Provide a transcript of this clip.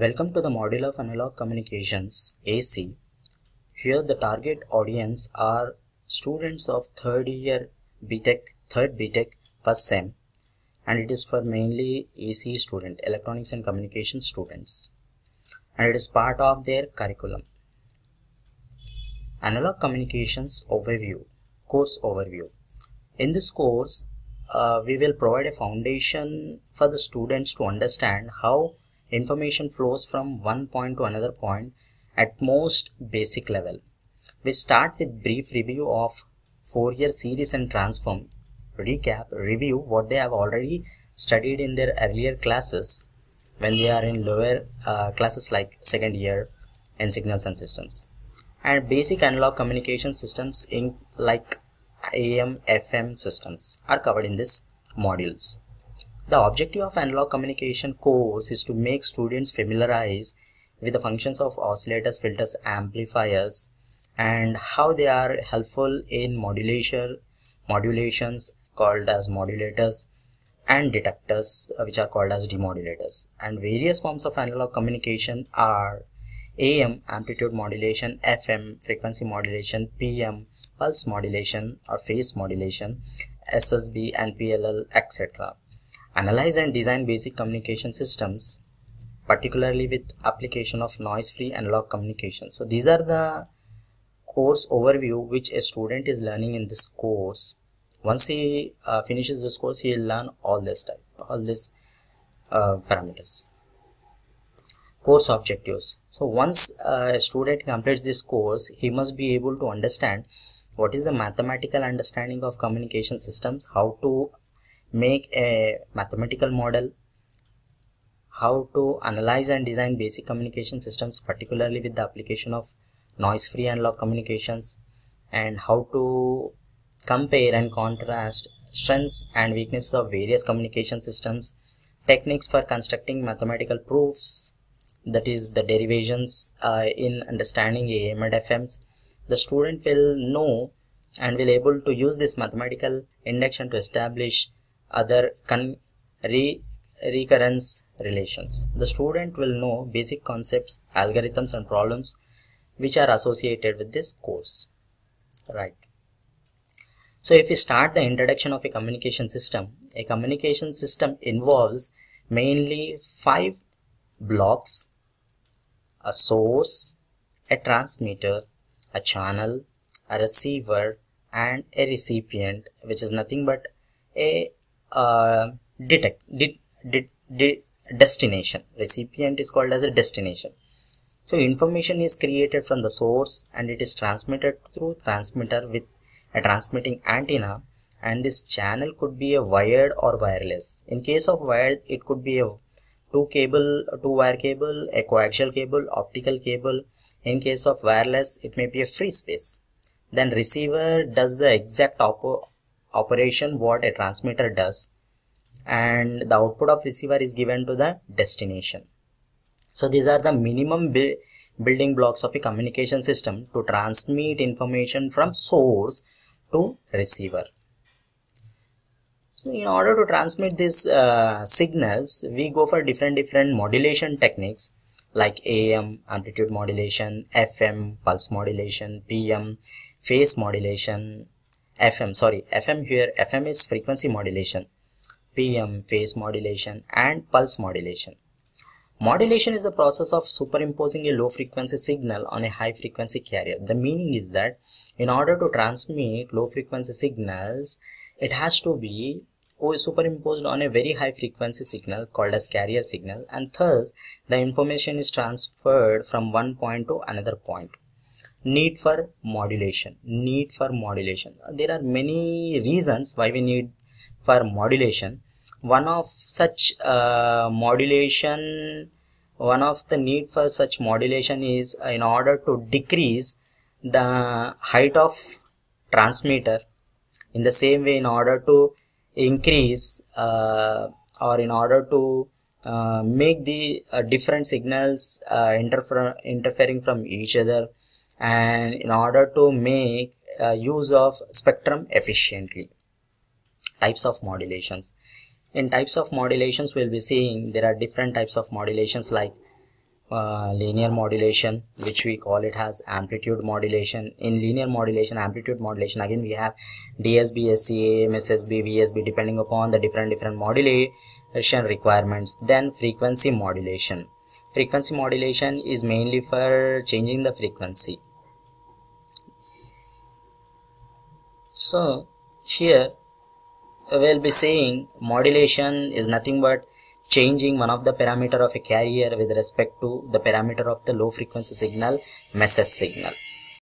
Welcome to the module of analog communications AC. Here the target audience are students of third year BTech, third BTech, first SEM and it is for mainly AC student, electronics and communication students and it is part of their curriculum. Analog communications overview, course overview. In this course, uh, we will provide a foundation for the students to understand how information flows from one point to another point at most basic level. We start with brief review of Fourier series and transform, recap, review what they have already studied in their earlier classes when they are in lower uh, classes like second year in signals and systems and basic analog communication systems in like AM, FM systems are covered in this modules. The objective of analog communication course is to make students familiarize with the functions of oscillators, filters, amplifiers and how they are helpful in modulation, modulations called as modulators and detectors uh, which are called as demodulators and various forms of analog communication are AM amplitude modulation, FM frequency modulation, PM pulse modulation or phase modulation, SSB and PLL etc. Analyze and design basic communication systems particularly with application of noise-free analog communication. So these are the course overview which a student is learning in this course. Once he uh, finishes this course, he will learn all this type, all these uh, parameters course objectives so once uh, a student completes this course he must be able to understand what is the mathematical understanding of communication systems how to make a mathematical model how to analyze and design basic communication systems particularly with the application of noise free analog communications and how to compare and contrast strengths and weaknesses of various communication systems techniques for constructing mathematical proofs that is the derivations uh, in understanding AM and FMs the student will know and will able to use this mathematical induction to establish other re recurrence relations. The student will know basic concepts algorithms and problems which are associated with this course. Right. So if we start the introduction of a communication system a communication system involves mainly five blocks a source, a transmitter, a channel, a receiver and a recipient which is nothing but a uh, detect de, de, de, destination. Recipient is called as a destination. So information is created from the source and it is transmitted through transmitter with a transmitting antenna and this channel could be a wired or wireless. In case of wired it could be a two cable two wire cable a coaxial cable optical cable. In case of wireless it may be a free space. Then receiver does the exact op operation what a transmitter does and the output of receiver is given to the destination. So these are the minimum bu building blocks of a communication system to transmit information from source to receiver. So in order to transmit these uh, signals, we go for different different modulation techniques like AM, amplitude modulation, FM, pulse modulation, PM, phase modulation, FM, sorry, FM here, FM is frequency modulation, PM, phase modulation and pulse modulation. Modulation is the process of superimposing a low frequency signal on a high frequency carrier. The meaning is that in order to transmit low frequency signals, it has to be superimposed on a very high frequency signal called as carrier signal and thus the information is transferred from one point to another point need for modulation need for modulation. There are many reasons why we need for modulation. One of such uh, modulation one of the need for such modulation is in order to decrease the height of transmitter. In the same way in order to increase uh, or in order to uh, make the uh, different signals uh, interfer interfering from each other and in order to make uh, use of spectrum efficiently. Types of modulations. In types of modulations we'll be seeing there are different types of modulations like uh, linear modulation which we call it as amplitude modulation. In linear modulation amplitude modulation again we have dsb sca mssb vsb depending upon the different different modulation requirements. Then frequency modulation. Frequency modulation is mainly for changing the frequency so here we'll be saying modulation is nothing but changing one of the parameter of a carrier with respect to the parameter of the low frequency signal message signal